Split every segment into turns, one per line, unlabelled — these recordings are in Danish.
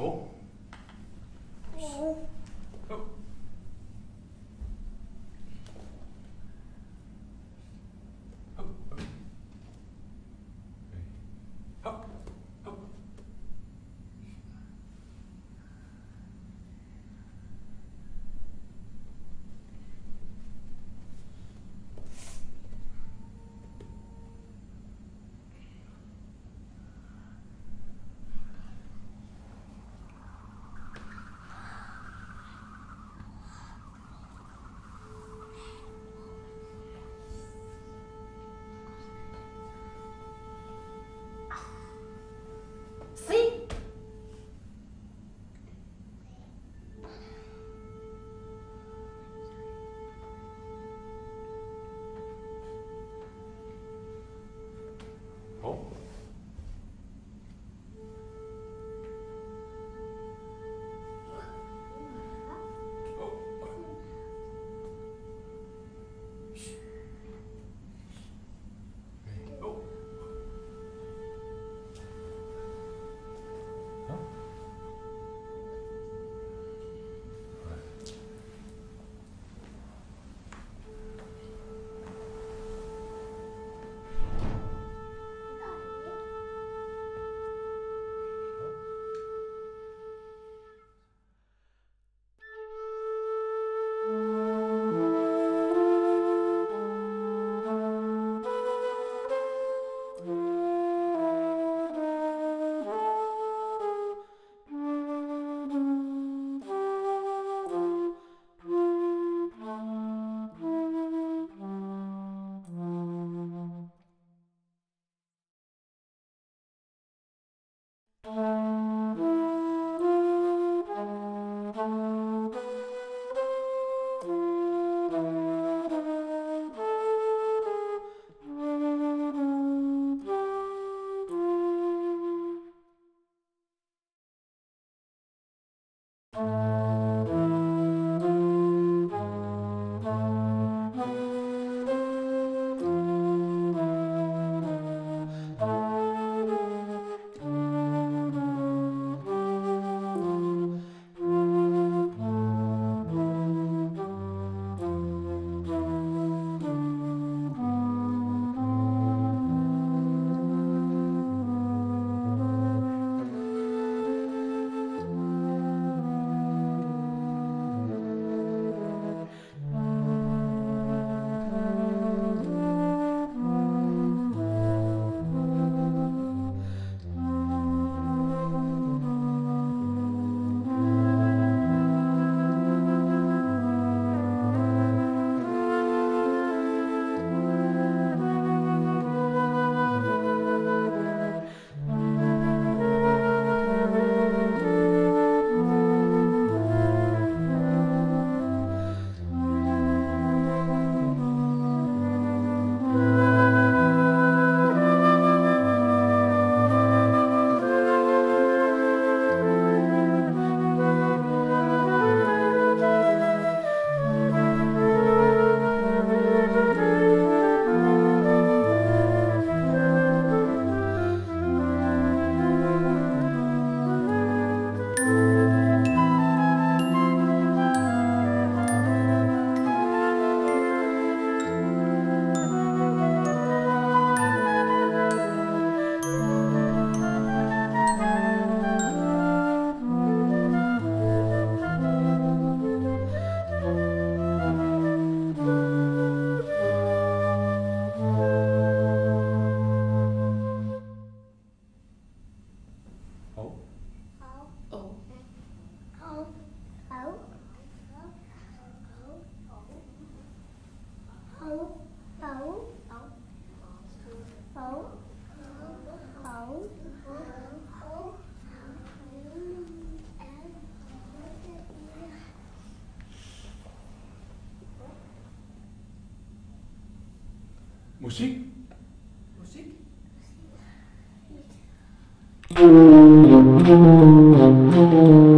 또? Muziek? Muziek? Muziek.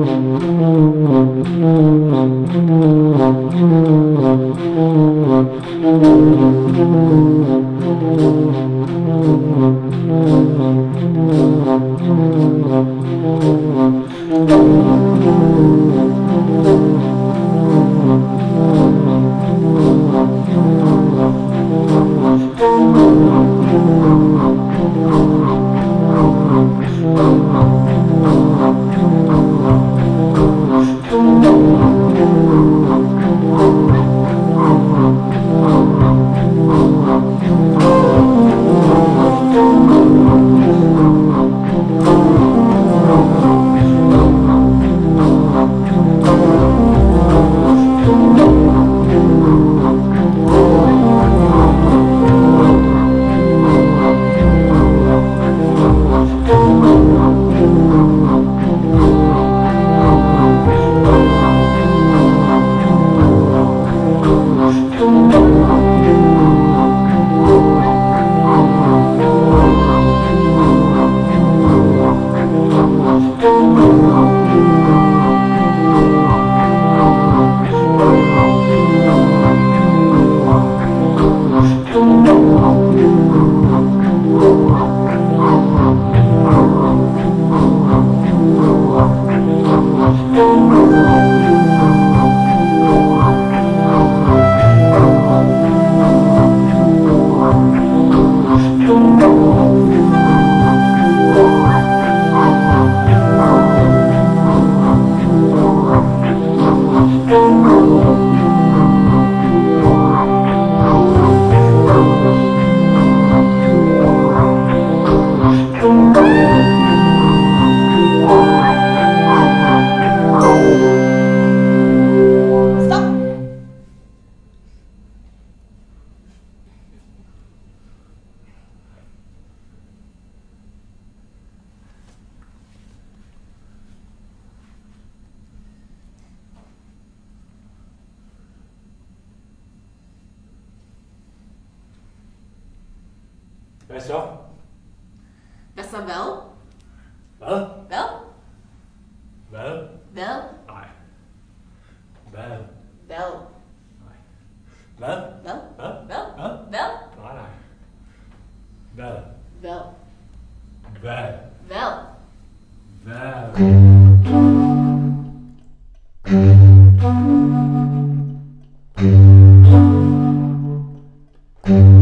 Mm-hmm.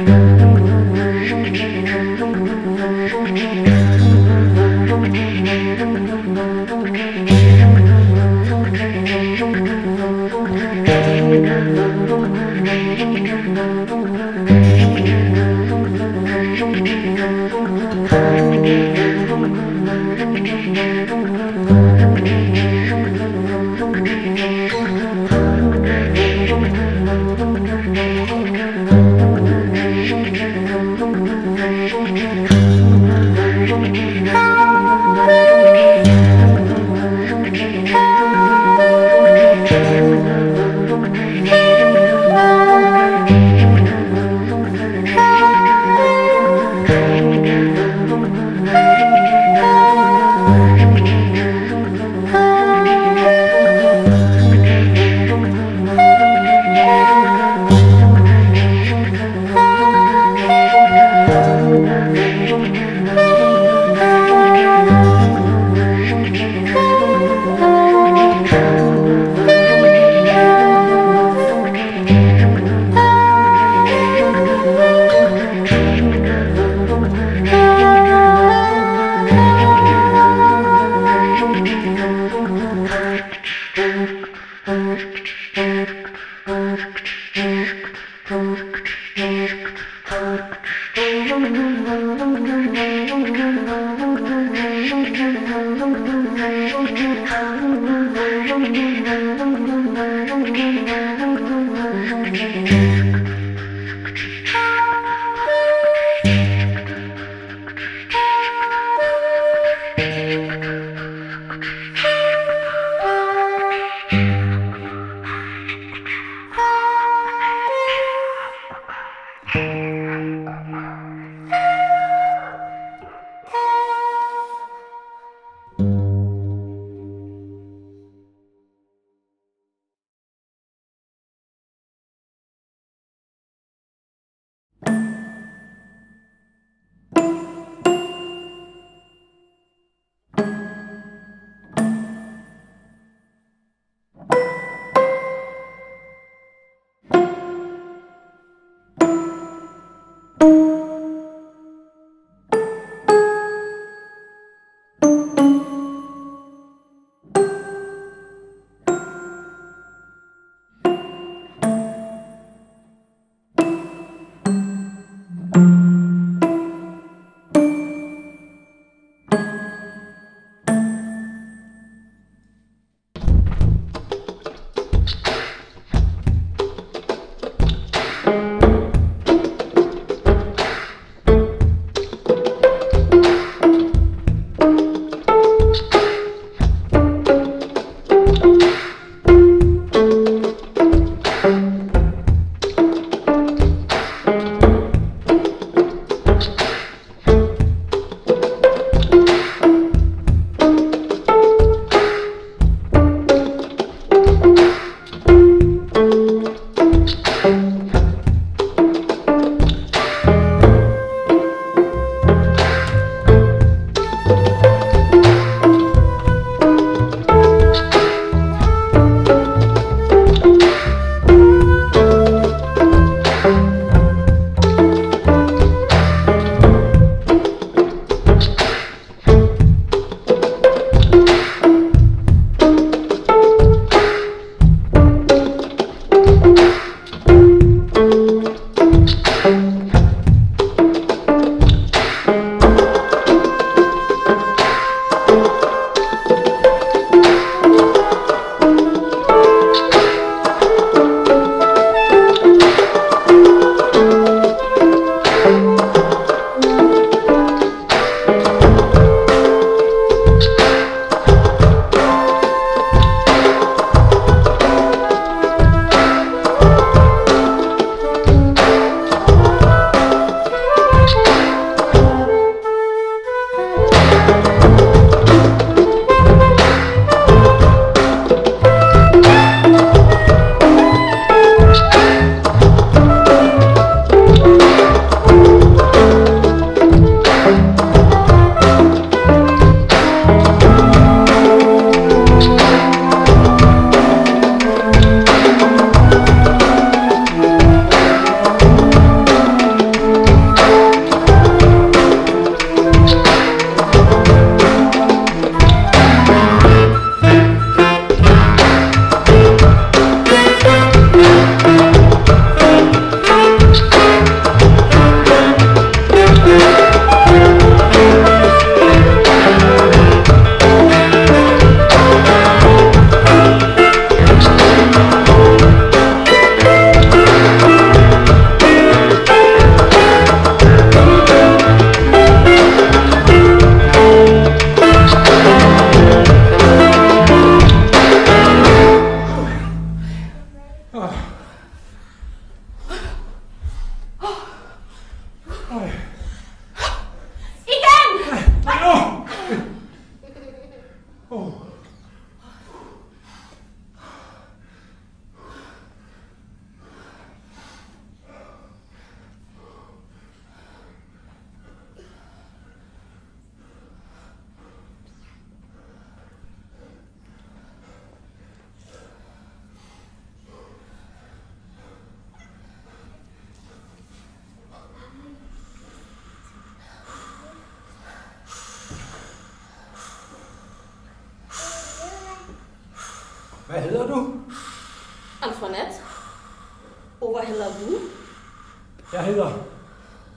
Jeg hedder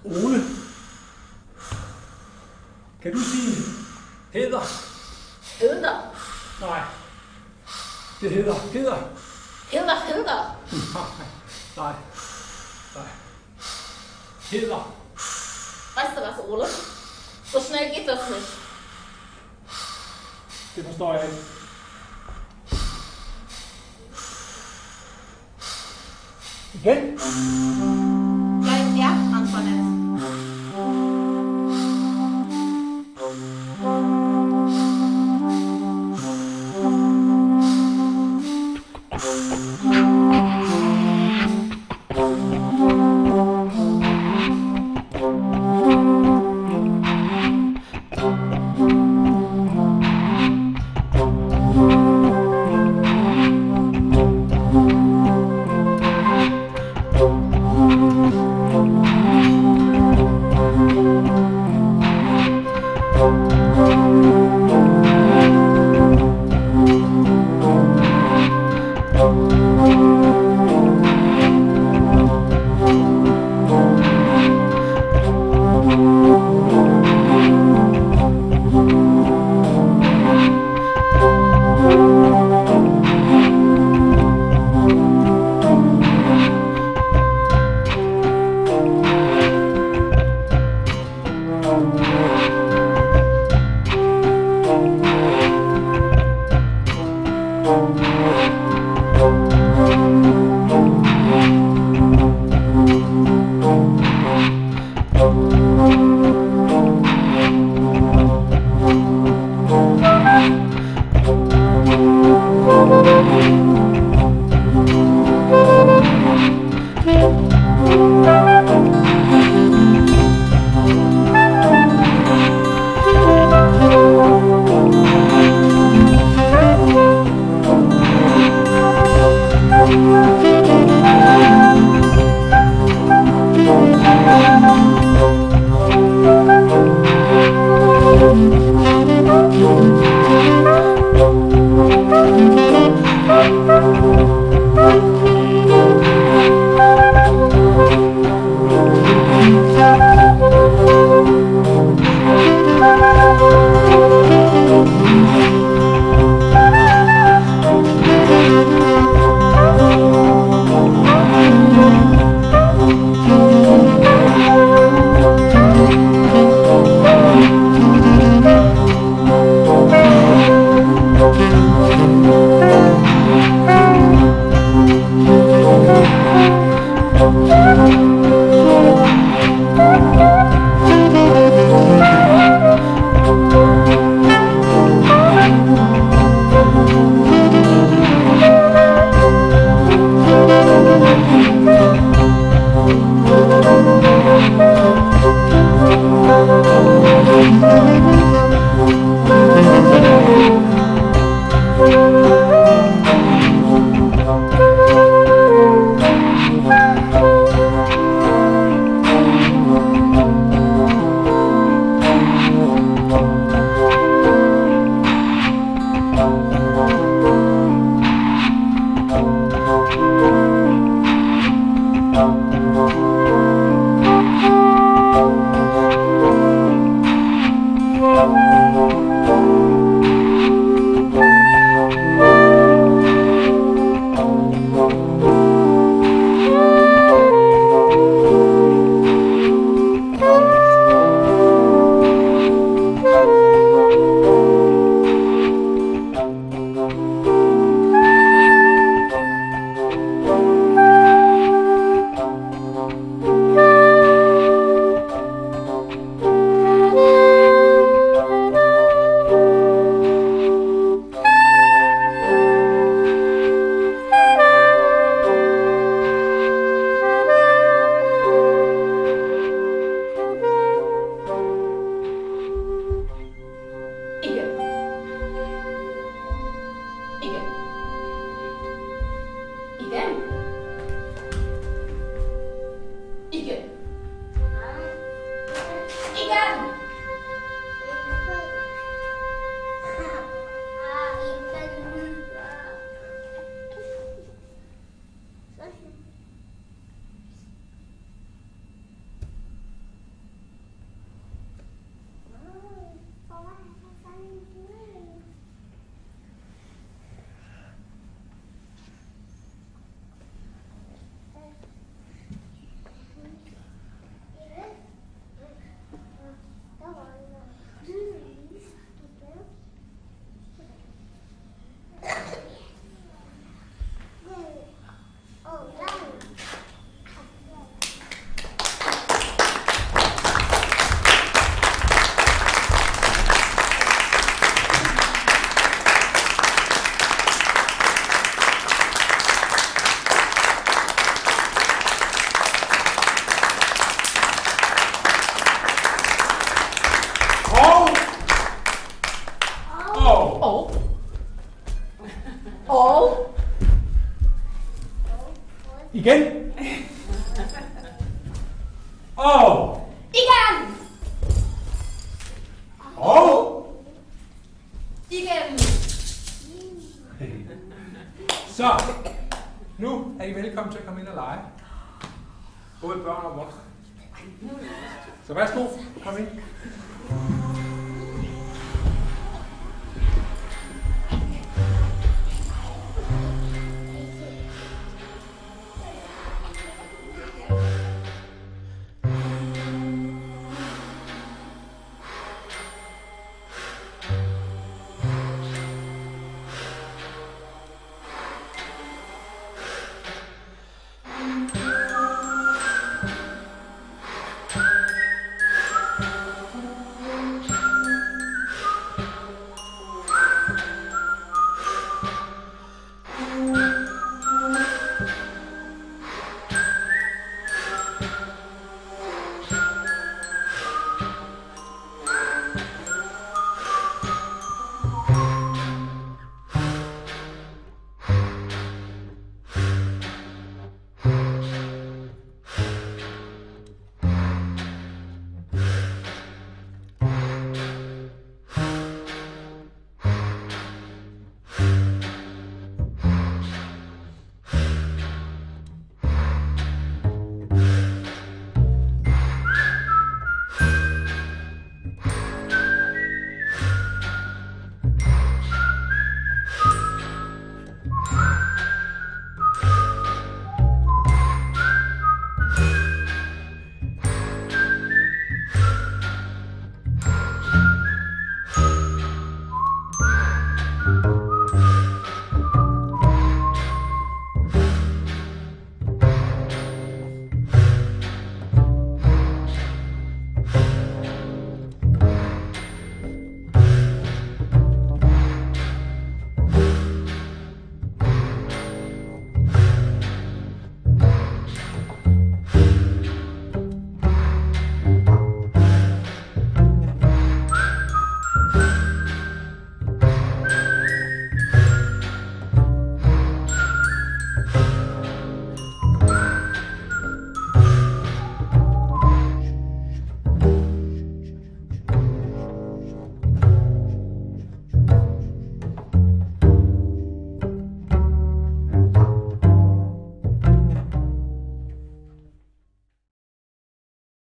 Ole. Kan du sige hedder?
Hilda.
Nej. Det hedder hedder.
Hilda, Hilda.
Nej. Nej. Hedder.
Weißt du was, Ole? So schnell geht das nicht.
Det forstår jeg ikke. Igen? Amen.